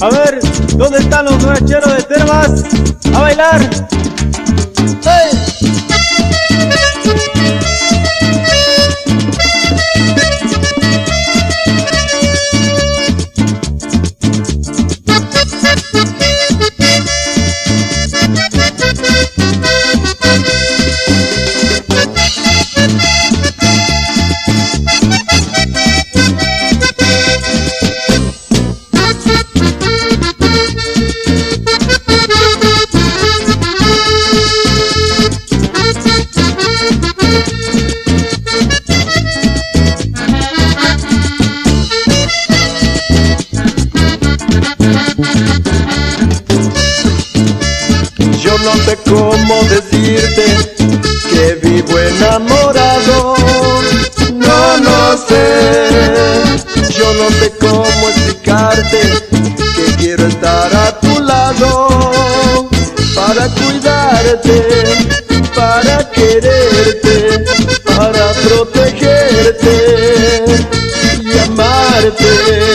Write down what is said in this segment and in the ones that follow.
A ver, ¿dónde están los rancheros de Termas? ¡A bailar! Yo no sé cómo decirte que vivo enamorado. No, no sé. Yo no sé cómo explicarte que quiero estar a tu lado para cuidarte, para quererte, para protegerte y amarte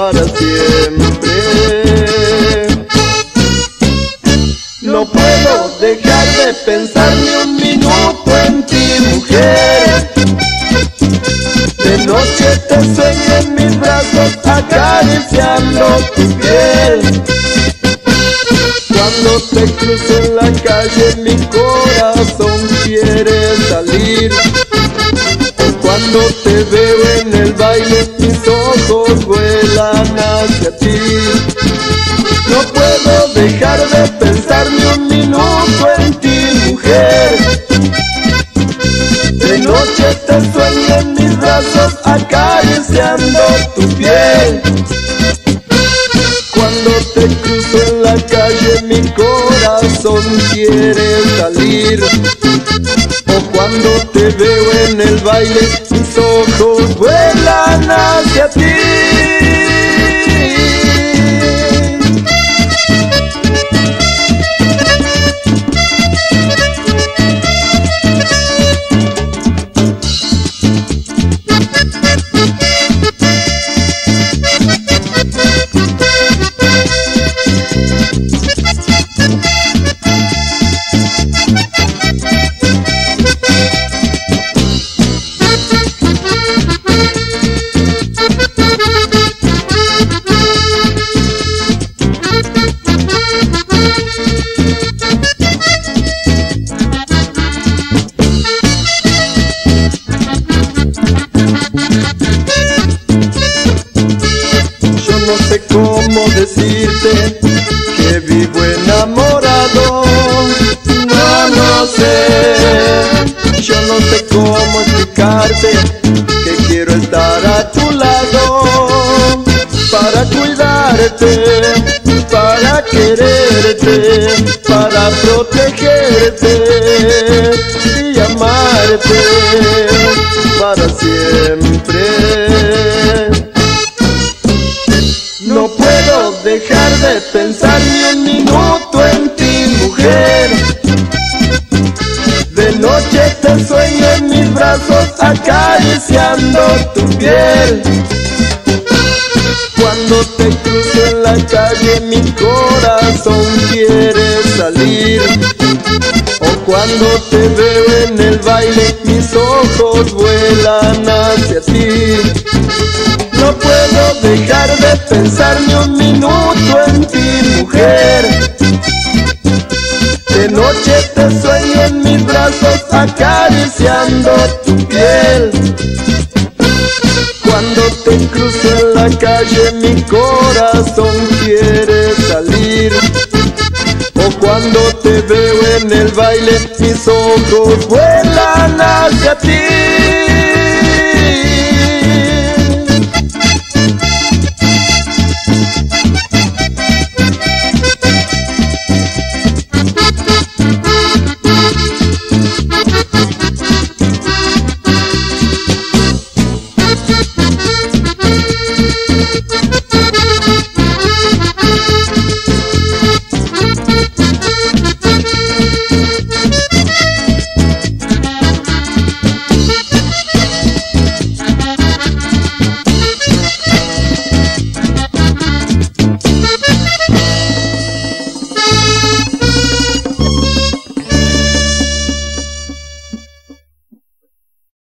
para siempre. No puedo dejar de pensar ni un minuto en ti, mujer. De noche te sueño en mis brazos acariciando tu piel. Cuando te cruzo en la calle mi corazón quiere salir. Cuando te veo en el baile mis ojos hacia ti. No puedo dejar de pensar ni un minuto en ti, mujer. De noche te sueño en mis brazos acariciando tu piel. Cuando te cruzo en la calle mi corazón quiere salir. O cuando te veo en el baile mis ojos vuelan hacia ti. Decirte que vivo enamorado. No, no sé. Yo no sé cómo explicarte que quiero estar a tu lado para cuidarte, para quererte, para protegerte y amarte para siempre. Pensar ni un minuto en ti, mujer. De noche te sueño en mis brazos acariciando tu piel. Cuando te cruzo en la calle mi corazón quiere salir. O cuando te veo en el baile mis ojos vuelan hacia ti. No puedo dejar de pensar ni un minuto acariciando tu piel. Cuando te cruzo en la calle mi corazón quiere salir. O cuando te veo en el baile mis ojos vuelan hacia ti.